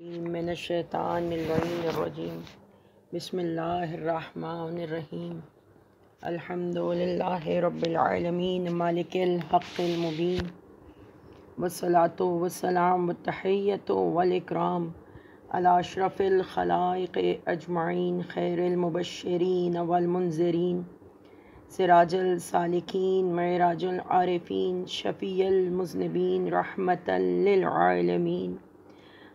मिनशैतानरजीम बसमीम अल्हम्दुलिल्लाह रब्बिल मालिकिल हक़्क़िल मुबीन। वस्सलातु वस्सलाम वतहियतु वल इकराम। अला अशरफिल खलाइक़ अजमाइन, खैरिल मुबश्शिरीन वल मुनज़िरीन। सिराजुल सालिकीन, मराजुल आरिफीन शफ़ील मुज़निबीन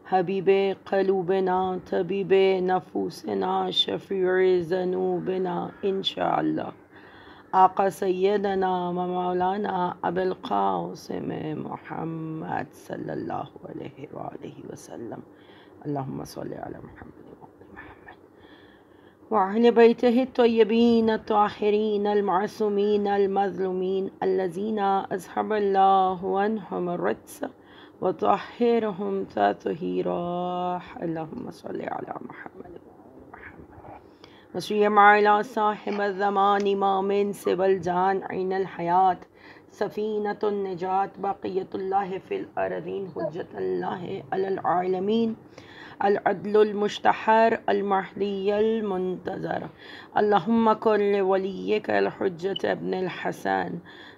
हबीब क़लूबना तबीब नफूसना शफ़ी ज़नूबना इन आका सैदना मौलाना अबुलक़ासिम मोहम्मद सल्लि अला मुहम्मद वअहल बैतिहि त्वय्यबीन त्वाहिरीन अलमासूमीन अलमज़लूमीन अल्लज़ीना अज़हबल्लाहु अन्हुम अर्रज्स वतहरहम तहीरा वसीम साहिब ज़मान इमाम सिबल जान आन हयात सफ़ीनतुलनजात बाक़ियतुल्लाह फ़िल अरदीन हुज्जतुल्लाह अलअदलुलमुश्तहर अलमहदीयलमुंतज़र अल्लाहुम्मा कुल्ल वलिय्यकल हुज्जत इब्नुल हसन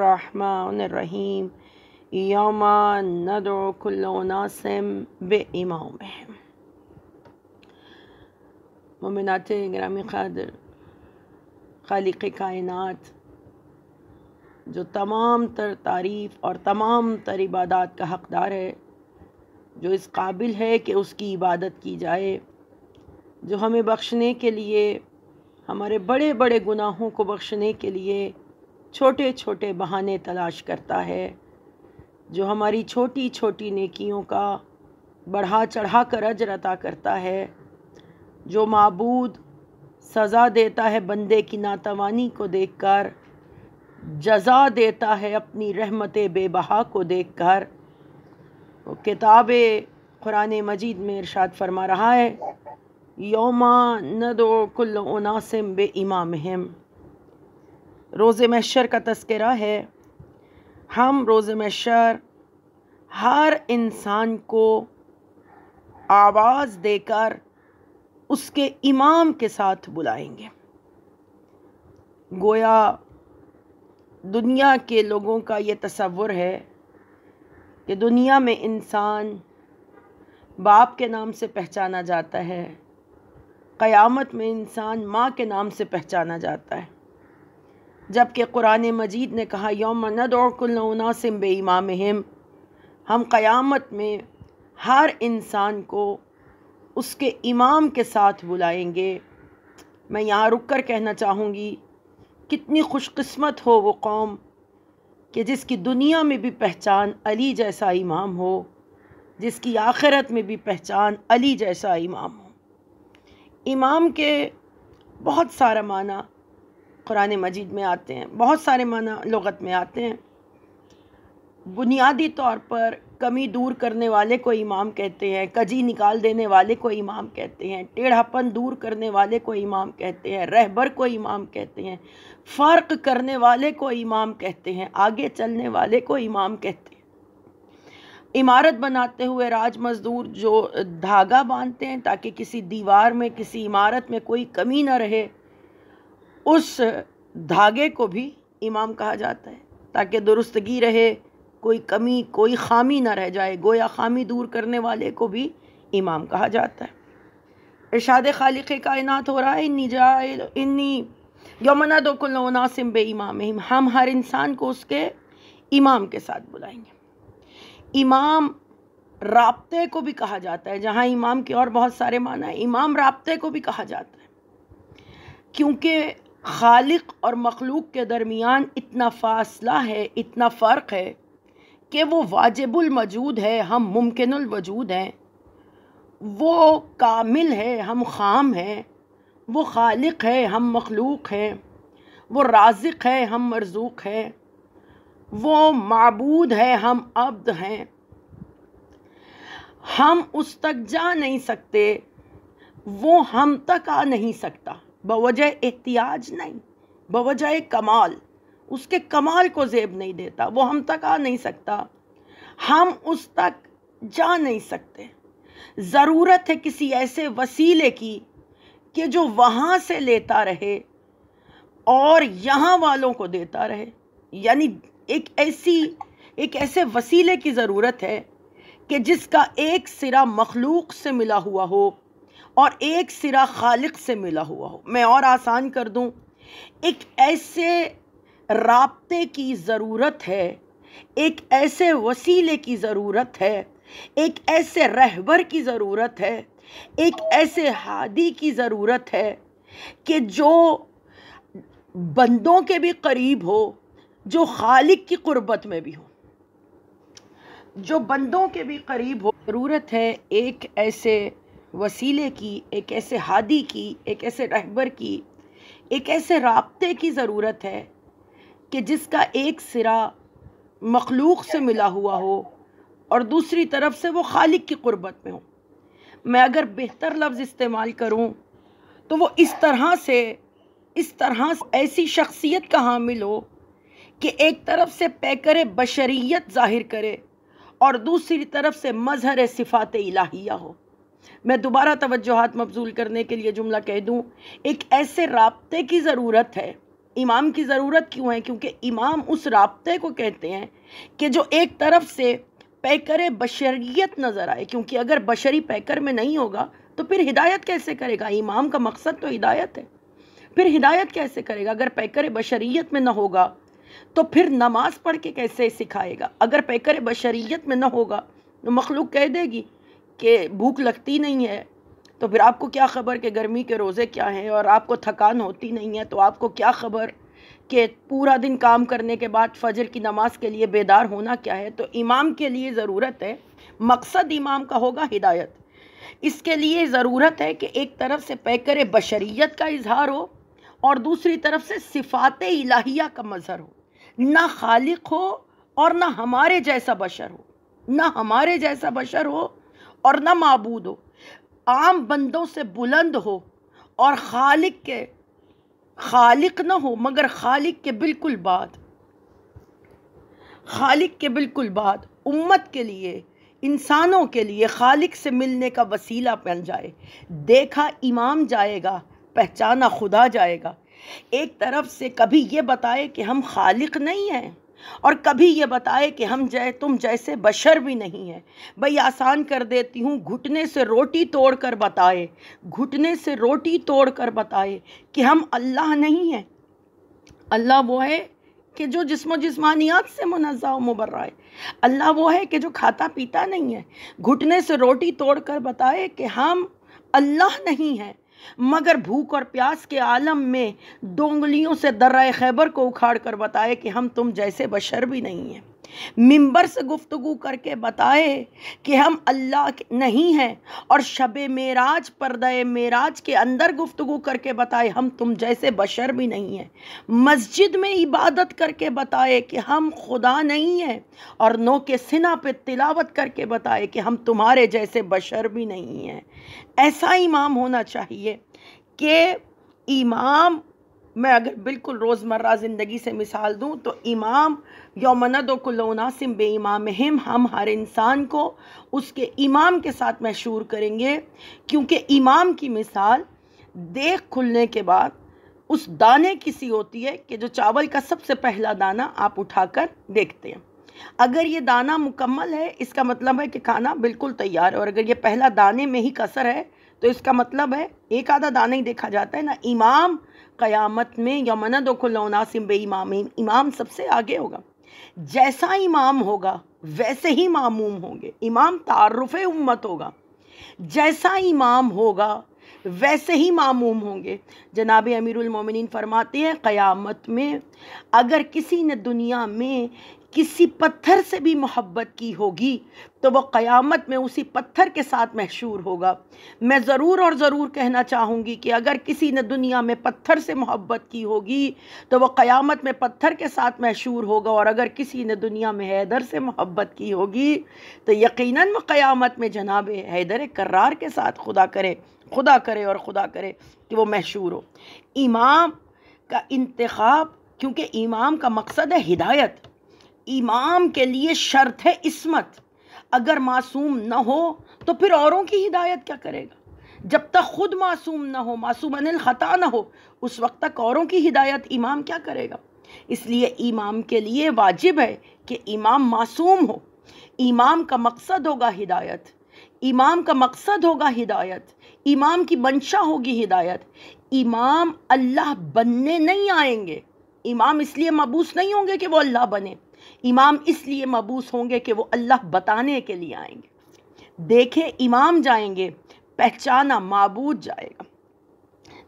रहमानिर रहीम यौमा नदउ कुल्लु उनासिम बिइमामिहिम मोमिनात गिरामी क़दर खालिक़ कायनात जो तमाम तर तारीफ़ और तमाम तर इबादत का हक़दार है जो इस काबिल है कि उसकी इबादत की जाए जो हमें बख्शने के लिए हमारे बड़े बड़े गुनाहों को बख्शने के लिए छोटे छोटे बहाने तलाश करता है, जो हमारी छोटी छोटी नेकियों का बढ़ा चढ़ा कर अजर अता करता है, जो मबूद सज़ा देता है बंदे की नातवानी को देखकर, जजा देता है अपनी रहमत बेबहा को देख कर वो किताब कुरान मजीद में इरशाद फरमा रहा है योमा नदो कुल उनासिम बे इमाम रोज़ महशर का तस्करा है हम रोज़ महशर हर इंसान को आवाज़ देकर उसके इमाम के साथ बुलाएँगे गोया दुनिया के लोगों का ये तस्वुर है कि दुनिया में इंसान बाप के नाम से पहचाना जाता है क़यामत में इंसान माँ के नाम से पहचाना जाता है। जबकि कुरान मजीद ने कहा, यौम नदौकुल्नासिम बे इमाम हम क़यामत में हर इंसान को उसके इमाम के साथ बुलाएँगे। मैं यहाँ रुक कर कहना चाहूँगी, कितनी खुशकस्मत हो वो कौम कि जिसकी दुनिया में भी पहचान अली जैसा इमाम हो, जिसकी आखिरत में भी पहचान अली जैसा इमाम हो। इमाम के बहुत सारा माना कुरान मजीद में आते हैं, बहुत सारे माना लगत में आते हैं। बुनियादी तौर पर कमी दूर करने वाले को इमाम कहते हैं, कजी निकाल देने वाले को इमाम कहते हैं, टेढ़ापन दूर करने वाले को इमाम कहते हैं, रहबर को इमाम कहते हैं, फ़र्क करने वाले को इमाम कहते हैं, आगे चलने वाले को इमाम कहते हैं। इमारत बनाते हुए राज मज़दूर जो धागा बांधते हैं ताकि किसी दीवार में, किसी इमारत में कोई कमी ना रहे, उस धागे को भी इमाम कहा जाता है, ताकि दुरुस्तगी रहे, कोई कमी, कोई खामी ना रह जाए, गोया खामी दूर करने वाले को भी इमाम कहा जाता है। इरशाद खालिक कायनात हो रहा है, इन्नी जाए इन्नी यमना दो कुल्लासिम बे इमाम हम हर इंसान को उसके इमाम के साथ बुलाएँगे। इमाम राब्ते को भी कहा जाता है, जहाँ इमाम के और बहुत सारे माना है। इमाम राब्ते को भी कहा जाता है, क्योंकि खालिक और मखलूक के दरमियान इतना फासला है, इतना फ़र्क है कि वो वाजिबुल मौजूद है, हम मुमकिन वजूद हैं। वो कामिल है, हम ख़ाम हैं। वो खालिक है, हम मखलूक हैं। वो राजिक है, हम मरजूक हैं। वो मबूद है, हम अब्द हैं। हम उस तक जा नहीं सकते, वो हम तक आ नहीं सकता। बवजह एहतियाज नहीं, बवजह कमाल। उसके कमाल को जेब नहीं देता, वो हम तक आ नहीं सकता। हम उस तक जा नहीं सकते। ज़रूरत है किसी ऐसे वसीले की, कि जो वहाँ से लेता रहे और यहाँ वालों को देता रहे। यानी एक ऐसी, एक ऐसे वसीले की ज़रूरत है कि जिसका एक सिरा मखलूक से मिला हुआ हो और एक सिरा खालिक से मिला हुआ हो। मैं और आसान कर दूँ, एक ऐसे रबते की ज़रूरत है, एक ऐसे वसीले की ज़रूरत है, एक ऐसे रहबर की ज़रूरत है, एक ऐसे हादी की ज़रूरत है कि जो बंदों के भी करीब हो जो खालिक की कुर्बत में भी हो। जो बंदों के भी करीब हो, ज़रूरत है एक ऐसे वसीले की, एक ऐसे हादी की, एक ऐसे रहबर की, एक ऐसे रबते की ज़रूरत है कि जिसका एक सिरा मखलूक से मिला हुआ हो और दूसरी तरफ़ से वो खालिक की कुर्बत में हो। मैं अगर बेहतर लफ्ज़ इस्तेमाल करूँ तो वो इस तरह से, इस तरह से ऐसी शख्सियत का हामिल हो कि एक तरफ़ से पैकर बशरीत ज़ाहिर करे और दूसरी तरफ़ से मजहर सिफ़ात इलाहिया हो। मैं दोबारा तवज्जोहात मबजूल करने के लिए जुमला कह दूँ, एक ऐसे रबते की ज़रूरत है, इमाम की ज़रूरत क्यों है? क्योंकि इमाम उस रबते को कहते हैं कि जो एक तरफ़ से पैकर बशरीत नज़र आए, क्योंकि अगर बशरी पैकर में नहीं होगा तो फिर हिदायत कैसे करेगा? इमाम का मकसद तो हिदायत है। फिर हिदायत कैसे करेगा? अगर पैकर बशरीत में ना होगा तो फिर नमाज़ पढ़ के कैसे सिखाएगा? अगर पैकर बशरीत में ना होगा तो मखलूक कह देगी कि भूख लगती नहीं है तो फिर आपको क्या ख़बर कि गर्मी के रोज़े क्या हैं और आपको थकान होती नहीं है तो आपको क्या ख़बर कि पूरा दिन काम करने के बाद फजर की नमाज़ के लिए बेदार होना क्या है? तो इमाम के लिए ज़रूरत है, मकसद इमाम का होगा हिदायत। इसके लिए ज़रूरत है कि एक तरफ़ से पैकर बशरीत का इजहार हो और दूसरी तरफ़ से सिफ़ात इलाहिया का मज़हर हो। ना खालिक हो और ना हमारे जैसा बशर हो। ना हमारे जैसा बशर हो और ना मबूद हो। आम बंदों से बुलंद हो और खालिक के, खालिक ना हो, मगर खालिक के बिल्कुल बाद। खालिक के बिल्कुल बाद उम्मत के लिए, इंसानों के लिए खालिक से मिलने का वसीला बन जाए। देखा इमाम जाएगा, पहचाना खुदा जाएगा। एक तरफ़ से कभी ये बताए कि हम खालिक नहीं हैं और कभी ये बताए कि हम जय तुम जैसे बशर भी नहीं है। भाई आसान कर देती हूँ, घुटने से रोटी तोड़ कर बताए, घुटने से रोटी तोड़ कर बताए कि हम अल्लाह नहीं हैं। अल्लाह वो है कि जो जिस्म जिसमानियात से मुनज़ा मुबर्रा है। अल्लाह वो है कि जो खाता पीता नहीं है। घुटने से रोटी तोड़ कर बताए कि हम अल्लाह नहीं हैं। मगर भूख और प्यास के आलम में डोंगलियों से दर्रा खैबर को उखाड़ कर बताए कि हम तुम जैसे बशर भी नहीं हैं। मिंबर से गुफ्तगु करके बताए कि हम अल्लाह नहीं हैं और शब मेराज पर्दे मेराज के अंदर गुफ्तगु करके बताए। हम तुम जैसे बशर भी नहीं हैं। मस्जिद में इबादत करके बताए कि हम खुदा नहीं हैं और नो के सिना पे तिलावत करके बताए कि हम तुम्हारे जैसे बशर भी नहीं हैं। ऐसा इमाम होना चाहिए कि इमाम, मैं अगर बिल्कुल रोज़मर्रा ज़िंदगी से मिसाल दूँ तो इमाम यौमनद कुल्लासिम बे इमाम हम हर इंसान को उसके इमाम के साथ मशहूर करेंगे। क्योंकि इमाम की मिसाल देख खुलने के बाद उस दाने की सी होती है कि जो चावल का सबसे पहला दाना आप उठाकर देखते हैं। अगर ये दाना मुकम्मल है, इसका मतलब है कि खाना बिल्कुल तैयार है। और अगर ये पहला दाने में ही कसर है तो इसका मतलब है एक आधा दाना ही देखा जाता है ना। इमाम क़यामत में यमन दोनासिम बे इमाम इमाम सबसे आगे होगा। जैसा इमाम होगा, वैसे ही मामूम होंगे। इमाम तारफ़ उम्मत होगा। जैसा इमाम होगा, वैसे ही मामूम होंगे। जनाब अमीरुलमोमिन फरमाते हैं, क़यामत में अगर किसी ने दुनिया में किसी पत्थर से भी मोहब्बत की होगी तो वो क़यामत में उसी पत्थर के साथ मशहूर होगा। मैं ज़रूर और ज़रूर कहना चाहूँगी कि अगर किसी ने दुनिया में पत्थर से मोहब्बत की होगी तो वह क़यामत में पत्थर के साथ मशहूर होगा, और अगर किसी ने दुनिया में हैदर से मोहब्बत की होगी तो यकीनन वो क़यामत में जनाब हैदर करार के साथ खुदा करे खुदा करे और खुदा करे कि वो मशहूर हो। इमाम का इंतखब, क्योंकि इमाम का मकसद है हिदायत। इमाम के लिए शर्त है इसमत। अगर मासूम न हो तो फिर औरों की हिदायत क्या करेगा? जब तक खुद मासूम न हो, मासूम अनिल ख़ता न हो, उस वक्त तक औरों की हिदायत इमाम क्या करेगा? इसलिए इमाम के लिए वाजिब है कि इमाम मासूम हो। इमाम का मकसद होगा हिदायत। इमाम का मकसद होगा हिदायत। इमाम की मंशा होगी हिदायत। इमाम अल्लाह बनने नहीं आएँगे। इमाम इसलिए मबूस नहीं होंगे कि वो अल्लाह बने। इमाम इसलिए मबूस होंगे कि वो अल्लाह बताने के लिए आएँगे। देखे इमाम जाएँगे, पहचाना मबूद जाएगा।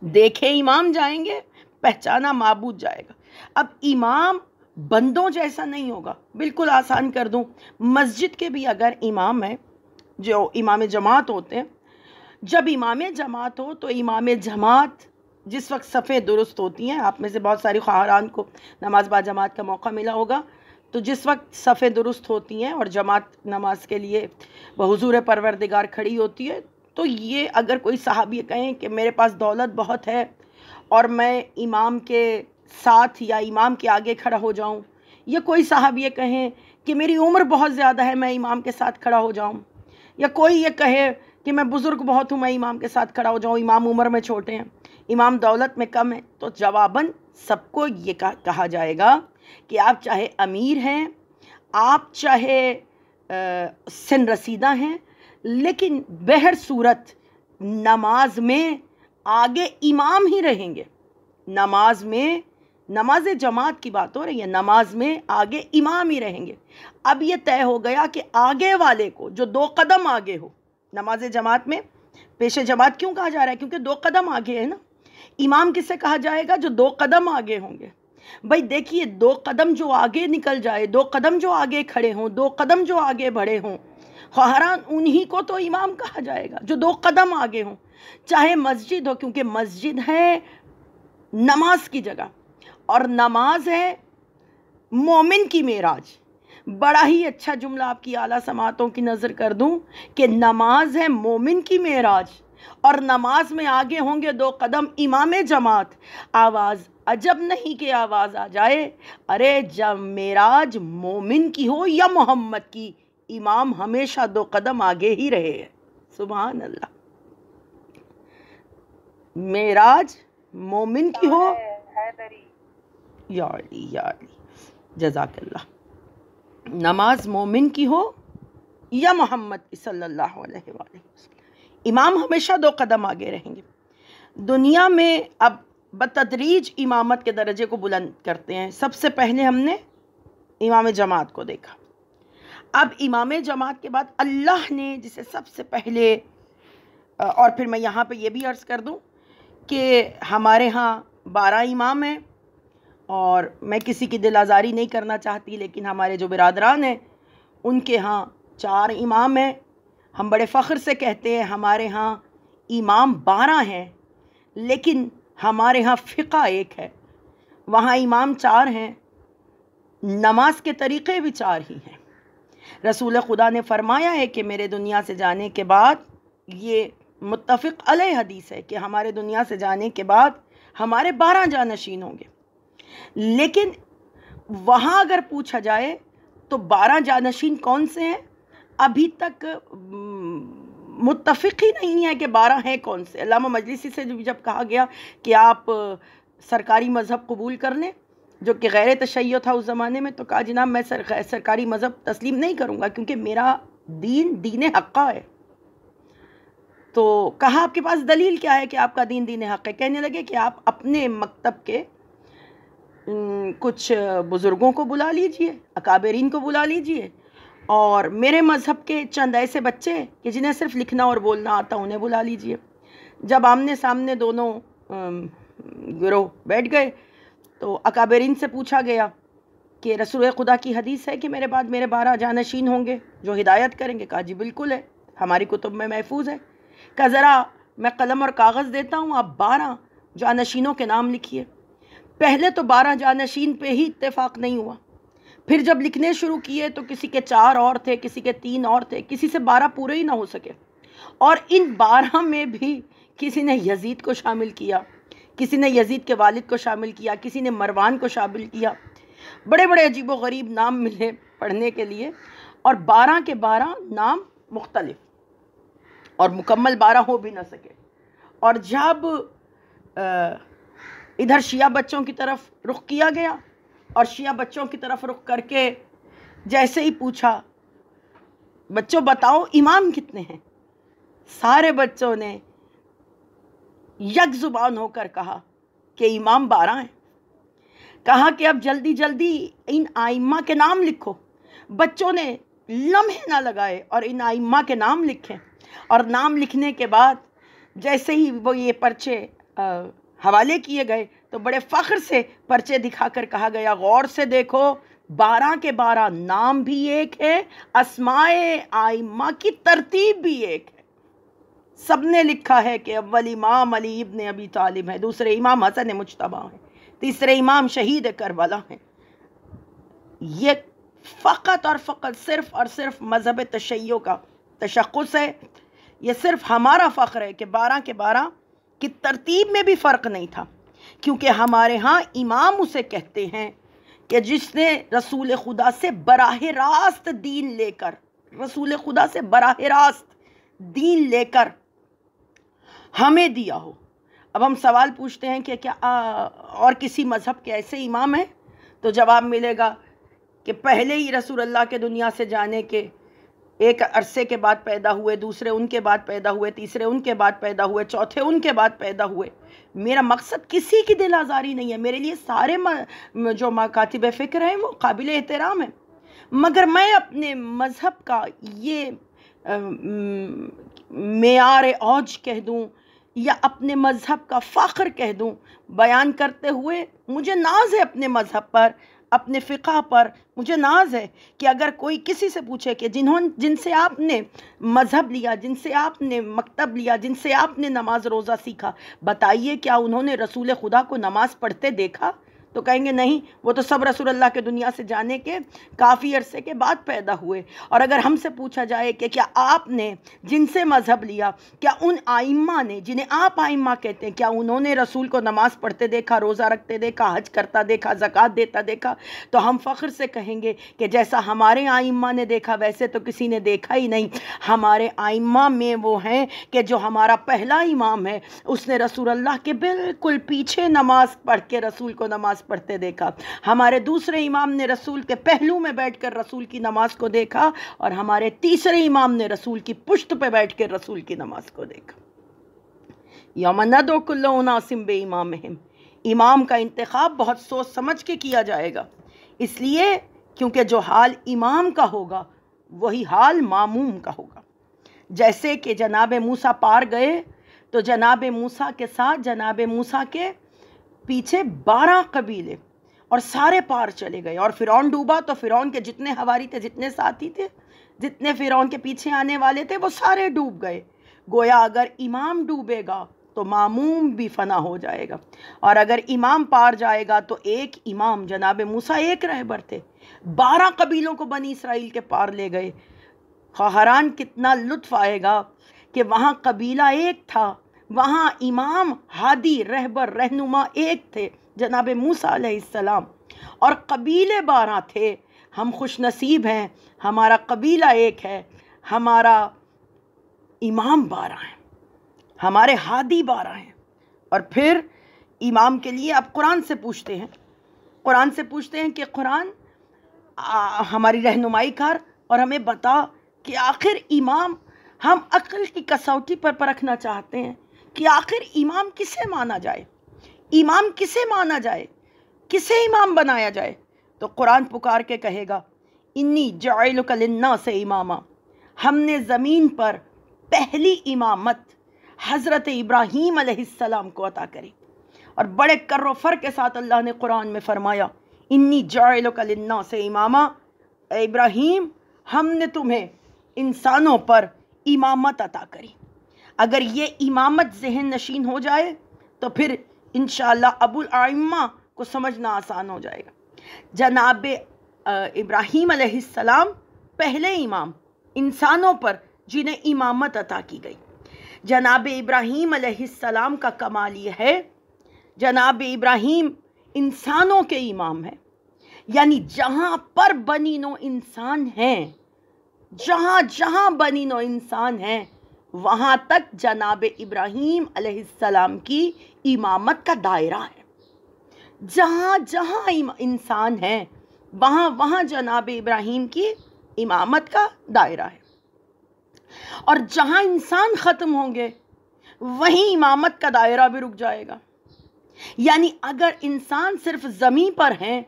देखे इमाम जाएँगे, पहचाना मबूद जाएगा। अब इमाम बंदों जैसा नहीं होगा। बिल्कुल आसान कर दूँ, मस्जिद के भी अगर इमाम है, जो इमाम जमात होते हैं, जब इमाम जमात हो तो इमाम जमात जिस वक्त सफ़े दुरुस्त होती हैं, आप में से बहुत सारी खारान को नमाज़ बा जमात का मौका मिला होगा तो जिस वक्त सफ़े दुरुस्त होती हैं और जमात नमाज़ के लिए बहुजूर परवरदिगार खड़ी होती है तो ये अगर कोई साहबी कहें कि मेरे पास दौलत बहुत है और मैं इमाम के साथ या इमाम के आगे खड़ा हो जाऊँ, या कोई साहब ये कहें कि मेरी उम्र बहुत ज़्यादा है, मैं इमाम के साथ खड़ा हो जाऊँ, या कोई ये कहे कि मैं बुज़ुर्ग बहुत हूँ, मैं इमाम के साथ खड़ा हो जाऊँ, इमाम उम्र में छोटे हैं, इमाम दौलत में कम है तो जवाबन सबको ये कहा जाएगा कि आप चाहे अमीर हैं, आप चाहे सिन रसीदा हैं, लेकिन बहर सूरत नमाज़ में आगे इमाम ही रहेंगे। नमाज़ में, नमाज़ जमात की बात हो रही है, नमाज़ में आगे इमाम ही रहेंगे। अब ये तय हो गया कि आगे वाले को, जो दो कदम आगे हो, नमाज़ जमात में, पेशे जमात क्यों कहा जा रहा है? क्योंकि दो कदम आगे है ना। इमाम किसे कहा जाएगा? जो दो कदम आगे होंगे। भाई देखिए, दो कदम जो आगे निकल जाए, दो कदम जो आगे खड़े हों, दो कदम जो आगे बढ़े हों हरान उन्हीं को तो इमाम कहा जाएगा, जो दो कदम आगे हों। चाहे मस्जिद हो, क्योंकि मस्जिद है नमाज़ की जगह, और नमाज़ है मोमिन की मेराज। बड़ा ही अच्छा जुमला आपकी आला समातों की नज़र कर दूँ कि नमाज़ है मोमिन की मेराज। और नमाज़ में आगे होंगे दो कदम इमाम जमात। आवाज़ अजब नहीं कि आवाज़ आ जाए। अरे जब मेराज मोमिन की हो या मोहम्मद की इमाम हमेशा दो कदम आगे ही रहे हैं। सुबह अल्लाह मेराज मोमिन की हो। यारी यारी जजाकल्ला नमाज़ मोमिन की हो या मोहम्मद सल्लल्लाहु अलैहि वसल्लम। इमाम हमेशा दो कदम आगे रहेंगे। दुनिया में अब बतदरीज इमामत के दर्जे को बुलंद करते हैं। सबसे पहले हमने इमाम जमात को देखा। अब इमाम जमात के बाद अल्लाह ने जिसे सबसे पहले और फिर मैं यहाँ पे ये भी अर्ज़ कर दूँ कि हमारे यहाँ बारह इमाम हैं और मैं किसी की दिल आज़ारी नहीं करना चाहती, लेकिन हमारे जो बिरादरान हैं, उनके यहाँ चार इमाम हैं। हम बड़े फ़ख्र से कहते हैं, हमारे यहाँ इमाम बारह हैं, लेकिन हमारे यहाँ फ़िका एक है। वहाँ इमाम चार हैं, नमाज़ के तरीक़े भी चार ही हैं। रसूल खुदा ने फरमाया है कि मेरे दुनिया से जाने के बाद ये मुतफ़ अल हदीस है कि हमारे दुनिया से जाने के बाद हमारे बारह जानशीन होंगे। लेकिन वहाँ अगर पूछा जाए तो बारह जानशीन कौन से हैं? अभी तक मुतफ़ ही नहीं है कि बारह हैं कौन से। अलामा मजलिसी से जब कहा गया कि आप सरकारी मज़हब कबूल कर लें जो कि गैर तशैय था उस ज़माने में तो कहा जनाब मैं सर, सरकारी मज़हब तस्लीम नहीं करूँगा क्योंकि मेरा दीन दीन हक्का है। तो कहा आपके पास दलील क्या है कि आपका दीन दीन हक है? कहने लगे कि आप अपने मकतब के कुछ बुज़ुर्गों को बुला लीजिए अकाबरीन को बुला लीजिए और मेरे मज़हब के चंद ऐसे बच्चे कि जिन्हें सिर्फ़ लिखना और बोलना आता, उन्हें बुला लीजिए। जब आमने सामने दोनों गिरोह बैठ गए तो अकाबरीन से पूछा गया कि रसूल खुदा की हदीस है कि मेरे बाद मेरे बारह जानशीन होंगे जो हिदायत करेंगे? कहा, जी, बिल्कुल है। हमारी कुतुब में महफूज है। का ज़रा मैं कलम और कागज़ देता हूँ, आप बारह जानशीनों के नाम लिखिए। पहले तो बारह जानशीन पे ही इत्तेफाक नहीं हुआ। फिर जब लिखने शुरू किए तो किसी के चार और थे, किसी के तीन और थे, किसी से बारह पूरे ही ना हो सके। और इन बारह में भी किसी ने यजीद को शामिल किया, किसी ने यजीद के वालिद को शामिल किया, किसी ने मरवान को शामिल किया। बड़े बड़े अजीब गरीब नाम मिले पढ़ने के लिए और बारह के बारह नाम मुख्तलिफ़ और मुकम्मल बारह हो भी ना सके। और जब इधर शिया बच्चों की तरफ़ रुख किया गया और शिया बच्चों की तरफ़ रुख करके जैसे ही पूछा, बच्चों, बताओ, इमाम कितने हैं? सारे बच्चों ने यक ज़ुबान होकर कहा कि इमाम बारह हैं। कहा कि अब जल्दी जल्दी इन आइम्मा के नाम लिखो। बच्चों ने लम्हे ना लगाए और इन आइम्मा के नाम लिखे। और नाम लिखने के बाद जैसे ही वो ये पर्चे हवाले किए गए तो बड़े फ़ख्र से पर्चे दिखाकर कहा गया, गौर से देखो, बारह के बारह नाम भी एक है, असमाए आइम्मा की तरतीब भी एक है। सबने लिखा है कि अव्वल इमाम अली इब्न अबी तालिब है, दूसरे इमाम हसन मुशतबा हैं, तीसरे इमाम शहीद करबला हैं। ये फ़कत और फ़कत सिर्फ़ और सिर्फ़ मज़हब तशैयों का तशख़स है। ये सिर्फ़ हमारा फ़ख्र है कि बारह के बारह की तरतीब में भी फ़र्क नहीं था। क्योंकि हमारे यहाँ इमाम उसे कहते हैं कि जिसने रसूल खुदा से बराह रास्त दीन लेकर रसूल खुदा से बराह रास्त दीन लेकर हमें दिया हो। अब हम सवाल पूछते हैं कि क्या आ, और किसी मज़हब के ऐसे इमाम हैं? तो जवाब मिलेगा कि पहले ही रसूल अल्लाह के दुनिया से जाने के एक अरसे के बाद पैदा हुए, दूसरे उनके बाद पैदा हुए, तीसरे उनके बाद पैदा हुए, चौथे उनके बाद पैदा हुए। मेरा मकसद किसी की दिल आज़ारी नहीं है। मेरे लिए सारे जो मकातब फ़िक्र हैं, वो काबिल एहतराम है। मगर मैं अपने मज़हब का ये मैार औज कह दूँ या अपने मज़हब का फ़ख्र कह दूँ, बयान करते हुए मुझे नाज है अपने मज़हब पर। अपने फ़िका पर मुझे नाज है कि अगर कोई किसी से पूछे कि जिन्होंने जिनसे आपने मज़हब लिया, जिनसे आपने मकतब लिया, जिनसे आपने नमाज़ रोज़ा सीखा, बताइए क्या उन्होंने रसूल खुदा को नमाज़ पढ़ते देखा? तो कहेंगे, नहीं, वो तो सब रसूल अल्लाह के दुनिया से जाने के काफ़ी अरसे के बाद पैदा हुए। और अगर हमसे पूछा जाए कि क्या आपने जिनसे मज़हब लिया, क्या उन आइम्मा ने, जिन्हें आप आइम्मा कहते हैं, क्या उन्होंने रसूल को नमाज़ पढ़ते देखा, रोज़ा रखते देखा, हज करता देखा, ज़क़़त देता देखा? तो हम फ़ख्र से कहेंगे कि जैसा हमारे आइम्मा ने देखा, वैसे तो किसी ने देखा ही नहीं। हमारे आइम्मा में वो हैं कि जो हमारा पहला इमाम है, उसने रसूल अल्लाह के बिल्कुल पीछे नमाज़ पढ़ के रसूल को नमाज़ नमाज़ पढ़ते देखा। हमारे दूसरे इमाम ने रसूल के पहलू में बैठकर रसूल की नमाज़ को देखा और हमारे तीसरे इमाम ने रसूल की पुश्त पे बैठ कर रसूल की नमाज़ को देखा। यमनदोकुल्लासिम बे इमाम इमाम का इंतखब बहुत सोच समझ के किया जाएगा। इसलिए क्योंकि जो हाल इमाम का होगा, वही हाल मामूम का होगा। जैसे कि जनाब मूसा पार गए तो जनाब मूसा के साथ जनाब मूसा के पीछे बारह कबीले और सारे पार चले गए। और फ़िरौन डूबा तो फ़िरौन के जितने हवारी थे, जितने साथी थे, जितने फ़िरौन के पीछे आने वाले थे, वो सारे डूब गए। गोया अगर इमाम डूबेगा तो मामूम भी फना हो जाएगा। और अगर इमाम पार जाएगा तो एक इमाम जनाब मूसा एक रहबर थे। बारह कबीलों को बनी इसराइल के पार ले गए। हैरान कितना लुत्फ आएगा कि वहाँ कबीला एक था। वहाँ इमाम हादी रहबर रहनुमा एक थे, जनाब मूसा सलाम। और कबीले बारह थे। हम खुश नसीब हैं, हमारा कबीला एक है, हमारा इमाम बारह हैं, हमारे हादी बारह हैं। और फिर इमाम के लिए अब कुरान से पूछते हैं। कुरान से पूछते हैं कि कुरान हमारी रहनुमाई कर और हमें बता कि आखिर इमाम, हम अक्ल की कसौटी पर परखना चाहते हैं। कि आखिर इमाम किसे माना जाए? इमाम किसे माना जाए? किसे इमाम बनाया जाए? तो कुरान पुकार के कहेगा, इन्नी जायलकलन्ना से इमामा। हमने ज़मीन पर पहली इमामत हज़रत इब्राहीम अलैहिस्सलाम को अता करी। और बड़े कर्रफर के साथ अल्लाह ने कुरान में फरमाया, इन्नी जायलकलन्ना से इमामा। इब्राहीम, हमने तुम्हें इंसानों पर इमामत अता करी। अगर ये इमामत जहन नशीन हो जाए तो फिर इन अबुल आइम्मा को समझना आसान हो जाएगा। जनाब इब्राहीम पहले इमाम, इंसानों पर जिन्हें इमामत अता की गई। जनाब इब्राहीम का कमाल ये है, जनाब इब्राहीम इंसानों के इमाम हैं। यानी जहाँ पर बनी नो इंसान हैं जहाँ जहाँ बनी नो इंसान हैं वहाँ तक जनाब इब्राहीम अलैहिस्सलाम की इमामत का दायरा है। जहाँ जहाँ इंसान है, वहाँ वहाँ जनाब इब्राहिम की इमामत का दायरा है। और जहाँ इंसान ख़त्म होंगे, वहीं इमामत का दायरा भी रुक जाएगा। यानी अगर इंसान सिर्फ़ ज़मीन पर हैं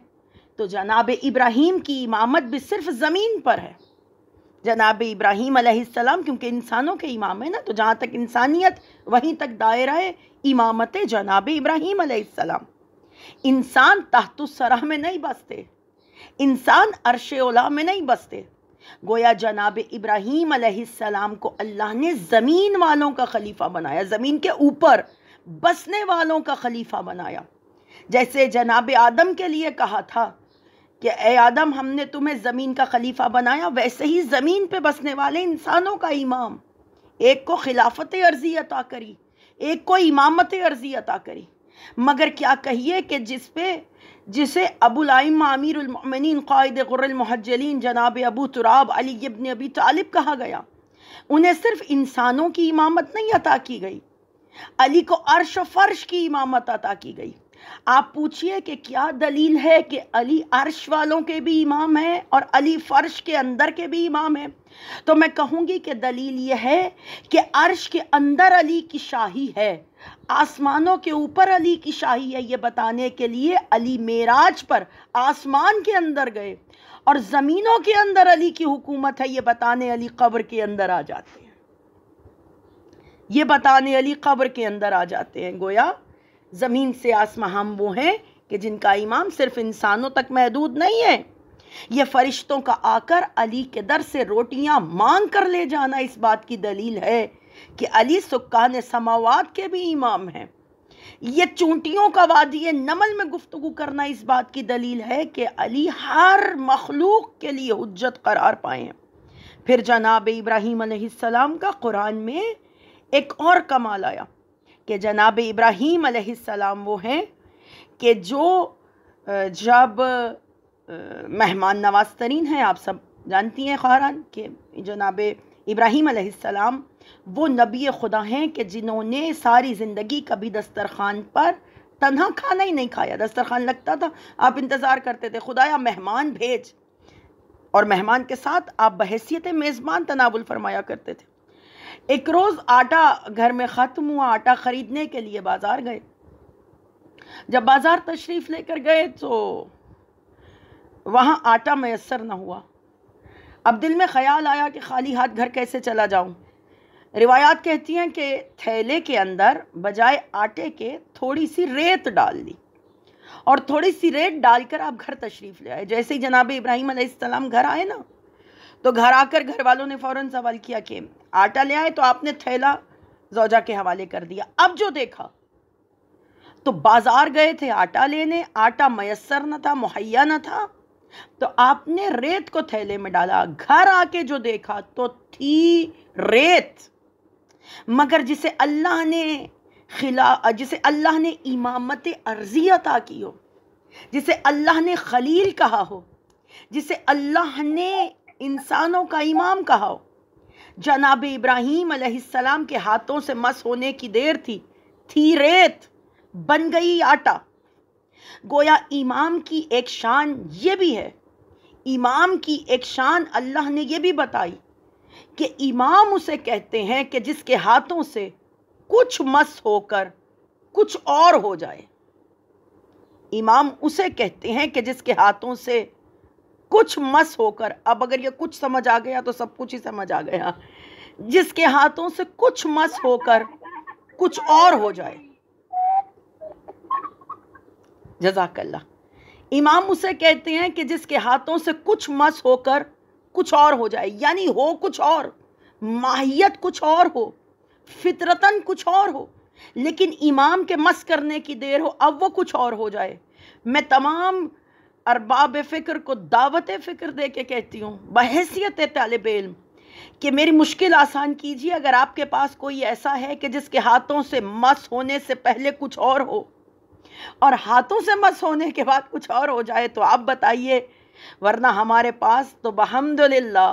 तो जनाब इब्राहिम की इमामत भी सिर्फ़ ज़मीन पर है। जनाब इब्राहिम अलैहिस्सलाम क्योंकि इंसानों के इमाम है ना तो जहाँ तक इंसानियत, वहीं तक दायरा है, इमामत जनाब इब्राहिम अलैहिस्सलाम इंसान तहतुसरा में नहीं बसते, इंसान अरश ओला में नहीं बसते। गोया जनाब इब्राहीम अलैहिस्सलाम को अल्लाह ने ज़मीन वालों का खलीफा बनाया, ज़मीन के ऊपर बसने वालों का खलीफा बनाया। जैसे जनाब आदम के लिए कहा था कि ए आदम, हमने तुम्हें ज़मीन का खलीफा बनाया, वैसे ही ज़मीन पे बसने वाले इंसानों का इमाम। एक को खिलाफत अर्जी अता करी, एक को इमामत अर्जी अता करी। मगर क्या कहिए कि जिस पे, जिसे अबुलाइम अमीरमिन कायद गुर्रमहजलिन जनाब अबू तुराब अली इब्न अबी तालिब कहा गया, उन्हें सिर्फ़ इंसानों की इमामत नहीं अता की गई, अली को अर्श फर्श की इमामत अता की गई। आप पूछिए कि क्या दलील है कि अली अर्श वालों के भी इमाम हैं और अली फर्श के अंदर के भी इमाम हैं? तो मैं कहूँगी कि दलील यह है कि अर्श के अंदर अली की शाही है, आसमानों के ऊपर अली की शाही है। ये बताने के लिए अली मेराज पर आसमान के अंदर गए और ज़मीनों के अंदर अली की हुकूमत है। ये बताने अली कब्र के अंदर आ जाते हैं। ये बताने अली कब्र के अंदर आ जाते हैं, गोया ज़मीन से आसमां हम वो हैं कि जिनका इमाम सिर्फ़ इंसानों तक महदूद नहीं है। ये फरिश्तों का आकर अली के दर से रोटियाँ मांग कर ले जाना इस बात की दलील है कि अली सुक्कान समावात के भी इमाम हैं। ये चूंटियों का वादी नमल में गुफ्तु करना इस बात की दलील है कि अली हर मखलूक के लिए हजत करार पाए फिर जनाब इब्राहिम सलाम का कुरान में एक और कमाल आया। कि जनाब इब्राहिम सलाम वो हैं कि जो जब मेहमान नवाज़ तरीन हैं, आप सब जानती हैं खारान कि जनाब इब्राहिम सलाम वो नबी खुदा हैं कि जिन्होंने सारी ज़िंदगी कभी दस्तरखान पर तन्हा खाना ही नहीं खाया। दस्तरखान लगता था। आप इंतज़ार करते थे, खुदाया, मेहमान भेज। और मेहमान के साथ आप बहसीत मेज़बान तनावुल फरमाया करते थे। एक रोज़ आटा घर में ख़त्म हुआ, आटा ख़रीदने के लिए बाज़ार गए। जब बाज़ार तशरीफ़ लेकर गए तो वहाँ आटा मैसर न हुआ। अब दिल में ख्याल आया कि खाली हाथ घर कैसे चला जाऊँ। रिवायात कहती हैं कि थैले के अंदर बजाय आटे के थोड़ी सी रेत डाल दी और थोड़ी सी रेत डालकर आप घर तशरीफ़ ले आए। जैसे ही जनाब इब्राहिम घर आए ना तो घर आकर घर वालों ने फ़ौरन सवाल किया कि आटा ले आए तो आपने थैला जोजा के हवाले कर दिया। अब जो देखा तो बाज़ार गए थे आटा लेने, आटा मैसर न था, मुहैया न था तो आपने रेत को थैले में डाला। घर आके जो देखा तो थी रेत। मगर जिसे अल्लाह ने खिला, जिसे अल्लाह ने इमामत अर्जी अता की हो, जिसे अल्लाह ने खलील कहा हो, जिसे अल्लाह ने इंसानों का इमाम कहा हो जनाब इब्राहिम के हाथों से मस होने की देर थी। थी रेत, बन गई आटा। गोया इमाम की एक शान ये भी है। इमाम की एक शान अल्लाह ने ये भी बताई कि इमाम उसे कहते हैं कि जिसके हाथों से कुछ मस होकर कुछ और हो जाए। इमाम उसे कहते हैं कि जिसके हाथों से कुछ मस होकर, अब अगर ये कुछ समझ आ गया तो सब कुछ ही समझ आ गया। जिसके हाथों से कुछ मस होकर कुछ और हो जाए। जजाकल्ला इमाम उसे कहते हैं कि जिसके हाथों से कुछ मस होकर कुछ और हो जाए, यानी हो कुछ और, माहियत कुछ और हो, फितरतन कुछ और हो, लेकिन इमाम के मस करने की देर हो, अब वो कुछ और हो जाए। मैं तमाम अरबाब फ़िक्र को, दावत फ़िक्र दे के कहती हूँ बहसीत तालब इल्म कि मेरी मुश्किल आसान कीजिए, अगर आपके पास कोई ऐसा है कि जिसके हाथों से मस होने से पहले कुछ और हो, और हाथों से मस होने के बाद कुछ और हो जाए तो आप बताइए, वरना हमारे पास तो बहमदुल्ला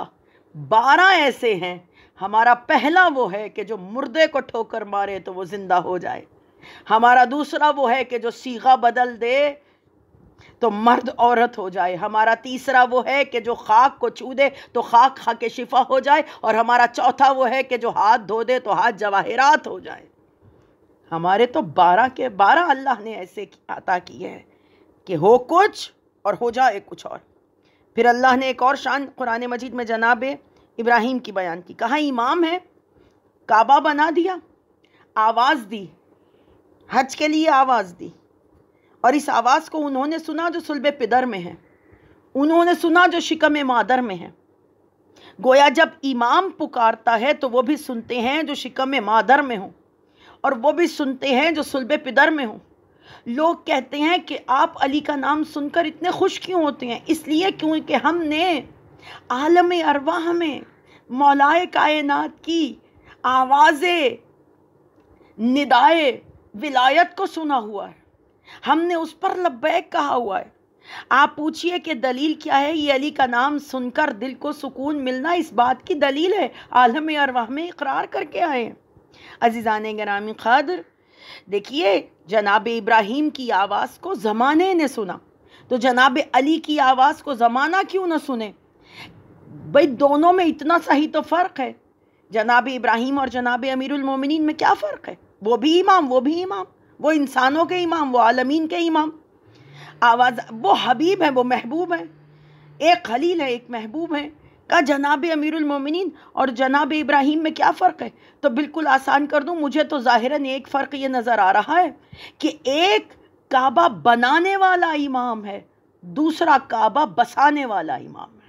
बारह ऐसे हैं, हमारा पहला वो है कि जो मुर्दे को ठोकर मारे तो वो ज़िंदा हो जाए, हमारा दूसरा वो है कि जो सीखा बदल दे तो मर्द औरत हो जाए। हमारा तीसरा वो है कि जो खाक को छू दे तो खाक खा के शिफा हो जाए, और हमारा चौथा वो है कि जो हाथ धो दे तो हाथ जवाहरात हो जाए। हमारे तो बारह के बारह अल्लाह ने ऐसे अता किए हैं कि हो कुछ और हो जाए कुछ और। फिर अल्लाह ने एक और शान कुरान मजीद में जनाब इब्राहिम की बयान की। कहा, इमाम है, काबा बना दिया, आवाज़ दी, हज के लिए आवाज़ दी और इस आवाज़ को उन्होंने सुना जो सुलभ पिदर में है। उन्होंने सुना जो शिकम मादर में है। गोया जब इमाम पुकारता है तो वो भी सुनते हैं जो शिकम मादर में हो और वो भी सुनते हैं जो सुलभ पिदर में हो। लोग कहते हैं कि आप अली का नाम सुनकर इतने खुश क्यों होते हैं? इसलिए क्योंकि हमने आलम अरवाह में मौलाए कायनात की आवाज़, निदाए, विलायत को सुना हुआ है। हमने उस पर लब्बैक कहा हुआ है। आप पूछिए कि दलील क्या है? ये अली का नाम सुनकर दिल को सुकून मिलना इस बात की दलील है। आलम अरवाह में इकरार करके आए हैं। अजीज़ान ग्रामी खादर देखिए, जनाब इब्राहिम की आवाज़ को ज़माने ने सुना। तो जनाब अली की आवाज़ को ज़माना क्यों ना सुने? भाई, दोनों में इतना सही तो फ़र्क है। जनाब इब्राहिम और जनाब अमीरमिन में क्या फ़र्क है? वो भी इमाम, वो भी इमाम। वो इंसानों के इमाम वो आलमीन के इमाम। आवाज़ वो हबीब है वो महबूब है। एक खलील है एक महबूब है। का जनाब अमीरमिन और जनाब इब्राहिम में क्या फ़र्क है? तो बिल्कुल आसान कर दूँ मुझे तो ज़ाहिरन एक फ़र्क ये नज़र आ रहा है कि एक काबा बनाने वाला इमाम है दूसरा काबा बसाने वाला इमाम है।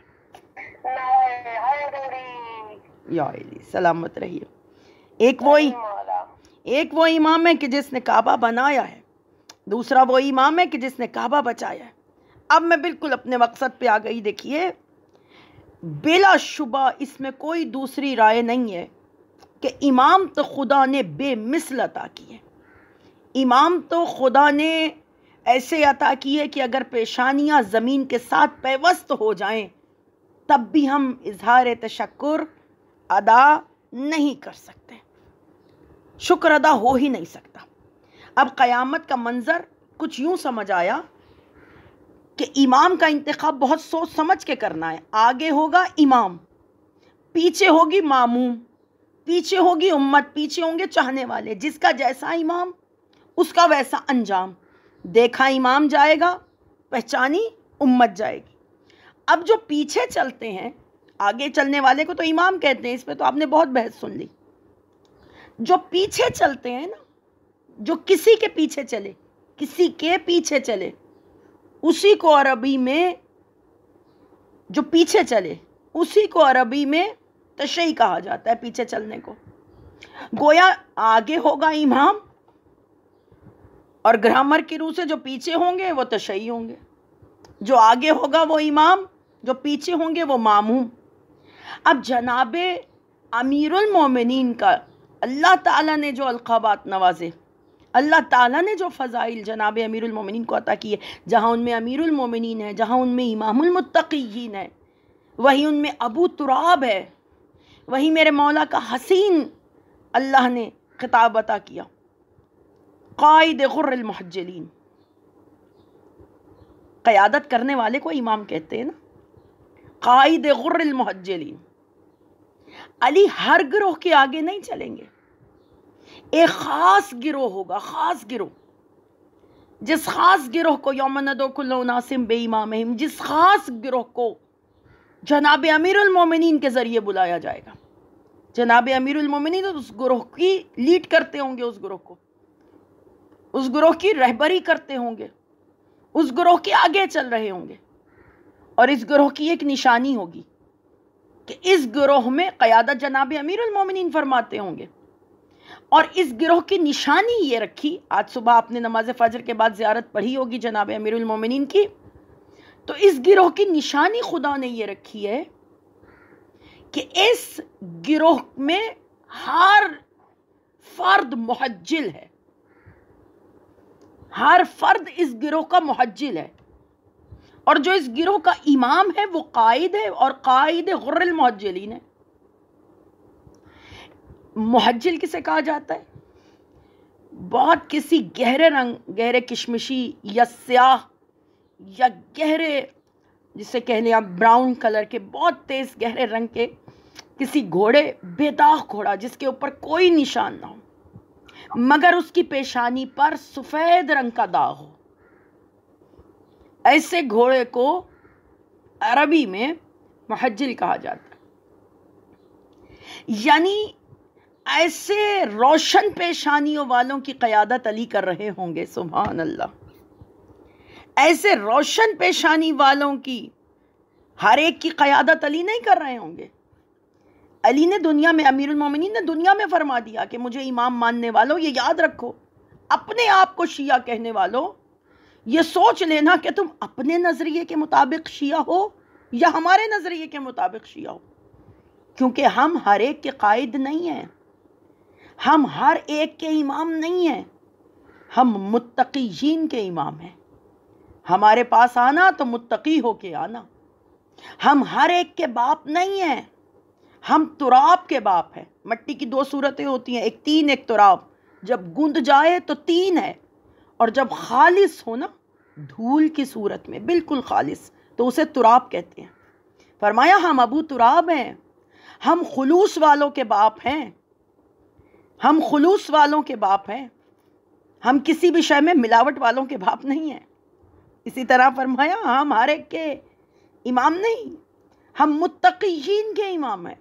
या सलामत रहिए एक वो एक वो इमाम है कि जिसने काबा बनाया है, दूसरा वो इमाम है कि जिसने काबा बचाया है। अब मैं बिल्कुल अपने मकसद पे आ गई, देखिए बिलाशुबा इसमें कोई दूसरी राय नहीं है कि इमाम तो खुदा ने बेमिसल अता की है। इमाम तो खुदा ने ऐसे अता की है कि अगर पेशानियाँ ज़मीन के साथ पेवस्त हो जाएँ, तब भी हम इजहार तशक्र अदा नहीं कर सकते। शुक्र अदा हो ही नहीं सकता। अब क़यामत का मंज़र कुछ यूँ समझ आया कि इमाम का इंतखब बहुत सोच समझ के करना है। आगे होगा इमाम, पीछे होगी मामूम, पीछे होगी उम्मत, पीछे होंगे चाहने वाले। जिसका जैसा इमाम, उसका वैसा अंजाम। देखा इमाम जाएगा, पहचानी उम्मत जाएगी। अब जो पीछे चलते हैं, आगे चलने वाले को तो इमाम कहते हैं, इस पर तो आपने बहुत बहस सुन ली। जो पीछे चलते हैं ना, जो किसी के पीछे चले, किसी के पीछे चले, उसी को अरबी में जो पीछे चले, उसी को अरबी में तशई कहा जाता है पीछे चलने को। गोया आगे होगा इमाम और ग्रामर की रूह से जो पीछे होंगे वो तशई होंगे। जो आगे होगा वो इमाम, जो पीछे होंगे वो मामूम। अब जनाब अमीरुल मोमिनीन का अल्लाह ताला ने जो अलक़ाबात नवाजे, अल्लाह ताला ने जो फ़ज़ाइल जनाब अमीरमिन को अता किए, जहाँ उनमें अमीरमिन है, जहाँ उनमें इमामुलमतकीन है, वहीं उनमें अबू तुराब है, वहीं मेरे मौला का हसीन अल्लाह ने खिताब अता किया। कायद गुर्रमहजलिन क़यादत करने वाले को इमाम कहते हैं ना? कायद गुर्रमहजलिन अली हर गिरोह के आगे नहीं चलेंगे। एक ख़ास गिरोह होगा, ख़ास गिरोह। जिस ख़ास गिरोह को यौमनदोकुल्नासिम बे इमाम जिस ख़ास गिरोह को जनाब अमीरमिन के ज़रिए बुलाया जाएगा। जनाब अमीरमिन उस ग्रोह की लीड करते होंगे, उस ग्रोह को। उस ग्रोह की रहबरी करते होंगे। उस ग्रोह के आगे चल रहे होंगे। और इस ग्रोह की एक निशानी होगी। कि इस ग्रोह में क़यादत जनाब अमीरमिन फरमाते होंगे। और इस गिरोह की निशानी ये रखी, आज सुबह आपने नमाज़ फजर के बाद ज़्यारत पढ़ी होगी जनाब अमीर अमीरमिन की तो इस गिरोह की निशानी खुदा ने ये रखी है कि इस गिरोह में हर फर्द मुहजिल है। हर फर्द इस गिरोह का मुहज्जिल है। और जो इस गिरोह का इमाम है, वो कायद है और कायद गुर्रल मुहज्जिलीन है। मुहज्जिल किसे कहा जाता है? बहुत किसी गहरे रंग, गहरे किशमिशी या स्याह या गहरे, जिसे कह लें आप ब्राउन कलर के, बहुत तेज़ गहरे रंग के किसी घोड़े बेदाग घोड़ा, जिसके ऊपर कोई निशान ना हो, मगर उसकी पेशानी पर सफ़ेद रंग का दाग हो। ऐसे घोड़े को अरबी में महजिल कहा जाता है। यानी ऐसे रोशन पेशानियों वालों की क़यादत अली कर रहे होंगे सुबह अल्लाह ऐसे रोशन पेशानी वालों की हर एक की क़यादत अली नहीं कर रहे होंगे। अली ने दुनिया में अमीर अमीरमिन ने दुनिया में फरमा दिया कि मुझे इमाम मानने वालों, ये याद रखो, अपने आप को शिया कहने वालों ये सोच लेना कि तुम अपने नज़रिए के मुताबिक शिया हो या हमारे नज़रिए के मुताबिक शिया हो। क्योंकि हम हर एक के कायद नहीं हैं। हम हर एक के इमाम नहीं हैं। हम मुत्तकीन के इमाम हैं। हमारे पास आना तो मुत्तकी हो के आना। हम हर एक के बाप नहीं हैं। हम तुराब के बाप हैं। मट्टी की दो सूरतें होती हैं, एक तीन, एक तुराब। जब गुंद जाए तो तीन है। और जब खालिस हो ना धूल की सूरत में, बिल्कुल खालिस। तो उसे तुराब कहते हैं। फरमाया, हम अबू तुराब हैं। हम खुलूस वालों के बाप हैं। हम खुलूस वालों के बाप हैं। हम किसी विषय में मिलावट वालों के बाप नहीं हैं। इसी तरह फरमाया, हम हर एक के इमाम नहीं। हम मुत्तकीन के इमाम हैं।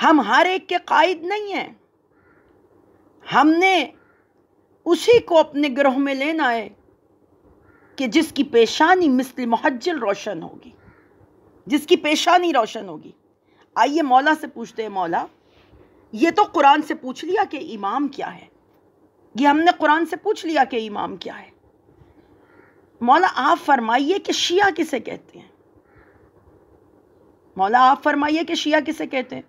हम हर एक के कायद नहीं हैं। हमने उसी को अपने ग्रोह में लेना है। कि जिसकी पेशानी मिसल महजल रोशन होगी, जिसकी पेशानी रोशन होगी। आइए मौला से पूछते हैं, मौला, ये तो कुरान से पूछ लिया कि इमाम क्या है? ये हमने कुरान से पूछ लिया कि इमाम क्या है? मौला, आप फरमाइए कि शिया किसे कहते हैं? मौला, आप फरमाइए कि शिया किसे कहते हैं?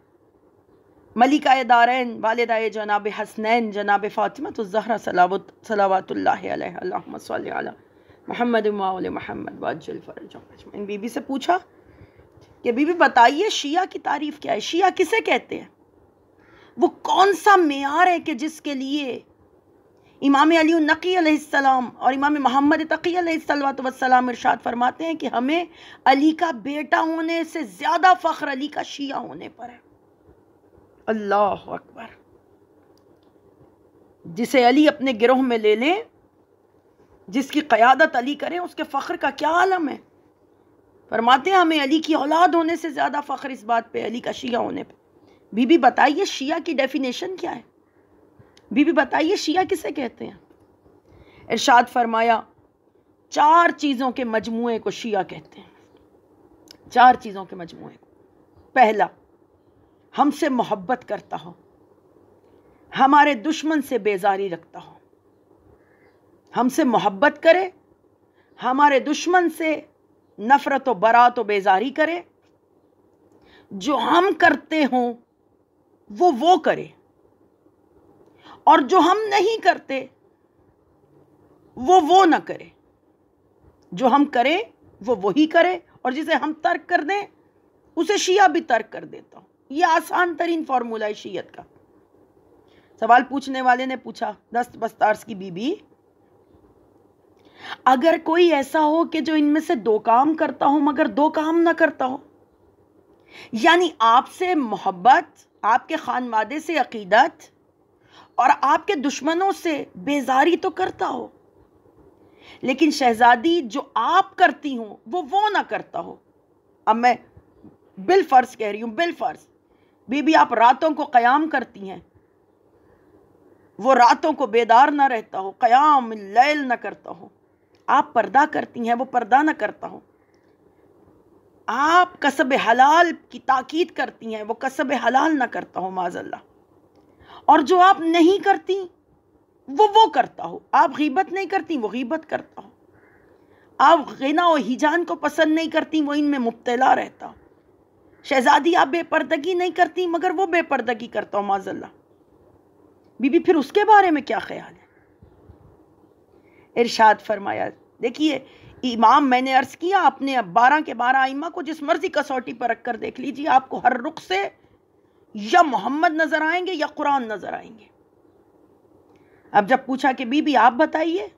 मलिका दारैन वालदा जनाब हसनैन जनाब फ़ातिमा तो ज़हरा सलावत मोहम्मद मोहम्मद वाजल फ़रज इन बीबी से पूछा कि, बीबी, बताइए, शिया की तारीफ़ क्या है? शिया किसे कहते हैं? वो कौन सा मैार है कि जिसके लिए इमाम अली नकी अलैहिस्सलाम और इमाम मोहम्मद तकी अलैहिस्सलाम इरशाद फरमाते हैं कि हमें अली का बेटा होने से ज़्यादा फ़ख्र अली का शिया होने पर है। अल्लाह अकबर। जिसे अली अपने गिरोह में ले लें जिसकी क़्यादत अली करें, उसके फ़ख्र का क्या आलम है? फरमाते हैं, हमें अली की औलाद होने से ज़्यादा फ़ख्र इस बात पे, अली का शिया होने पे। बीबी, बताइए शिया की डेफिनेशन क्या है? बीबी, बताइए शिया किसे कहते हैं? इरशाद फरमाया, चार चीज़ों के मजमुए को शिया कहते हैं। चार चीज़ों के मजमू को। पहला, हमसे मोहब्बत करता हो। हमारे दुश्मन से बेजारी रखता हो। हमसे मोहब्बत करे, हमारे दुश्मन से नफ़रत व बरात व बेजारी करे। जो हम करते हों, वो वो करे। और जो हम नहीं करते, वो वो ना करे। जो हम करें, वो वही करे। और जिसे हम तर्क कर दें, उसे शिया भी तर्क कर देता हूँ। ये आसान तरीन फॉर्मूला है शीयत का। सवाल पूछने वाले ने पूछा, दस्त बस्तार्स की बीबी अगर कोई ऐसा हो कि जो इनमें से दो काम करता हो, मगर दो काम ना करता हो। यानी आपसे मोहब्बत, आपके खान खानवादे से अकीदत, और आपके दुश्मनों से बेजारी तो करता हो। लेकिन शहजादी जो आप करती हूँ, वो वो ना करता हो। अब मैं बिल फ़र्ज़ कह रही हूँ, बिल फ़र्ज़। बीबी, आप रातों को कयाम करती हैं। वो रातों को बेदार ना रहता हो, कयाम, लैल ना करता हो। आप पर्दा करती हैं, वो पर्दा ना करता हो। आप कसब हलाल की ताकीद करती हैं, वो कसब हलाल ना करता हो माजल्ला और जो आप नहीं करती, वो वो करता हो। आप गीबत नहीं करती, वो गीबत करता हो। आप गना और हिजान को पसंद नहीं करती, वो इनमें मुबतला रहता हो। शहजादी आप बेपर्दगी नहीं करती, मगर वो बेपर्दगी करता हो माजल्ला बीबी, फिर उसके बारे में क्या ख्याल है? इरशाद फरमाया, देखिए, इमाम मैंने अर्ज़ किया आपने अब बारह के बारह आइमा को जिस मर्ज़ी कसौटी पर रख कर देख लीजिए, आपको हर रुख से या मोहम्मद नज़र आएँगे या कुरान नज़र आएँगे। अब जब पूछा कि, बीबी, आप बताइए?